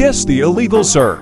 Guess the illegal surf.